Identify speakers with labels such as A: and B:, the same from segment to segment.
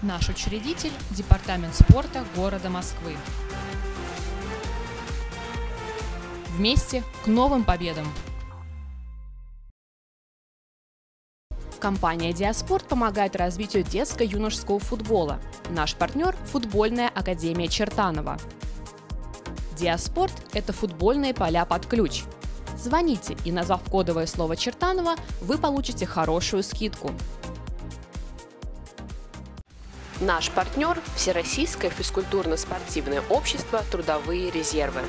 A: Наш учредитель – Департамент спорта города Москвы. Вместе к новым победам!
B: Компания «Диаспорт» помогает развитию детско-юношеского футбола. Наш партнер – футбольная академия Чертанова. «Диаспорт» – это футбольные поля под ключ. Звоните, и назвав кодовое слово «Чертанова», вы получите хорошую скидку. Наш партнер – Всероссийское физкультурно-спортивное общество «Трудовые резервы».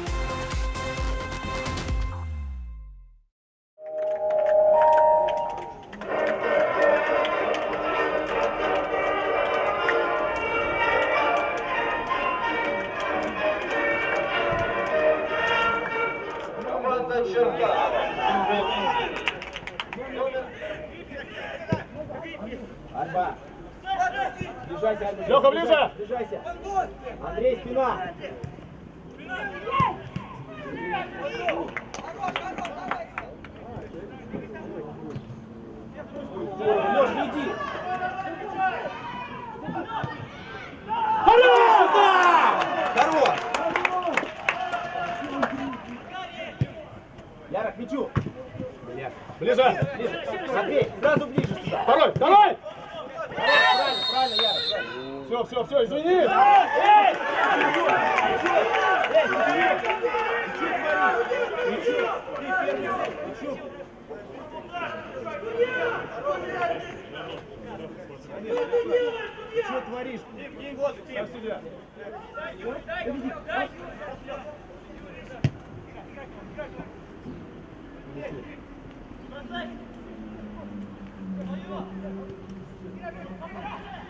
C: Команда Черкас.
D: Арба. Ближайся, Арба.
C: Лёха, ближе!
D: Ближайся. Андрей, спина. Лёш, не иди. Хорош! Яра, к мячу. Бля.
C: Ближе!
D: Ближе. Матвей, сразу ближе сюда.
C: Второй! Второй! Все, все, все, извини!
D: Что творишь?
C: Ставь себя.
D: На помощь, на помощь.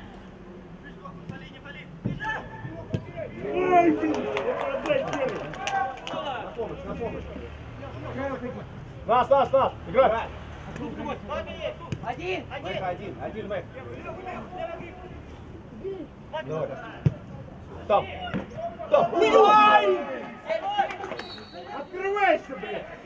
C: Нас, нас, нас! Играй!
D: Один, один. Один, один, Мэг.
C: Там! Там!
D: Открывайся, блядь!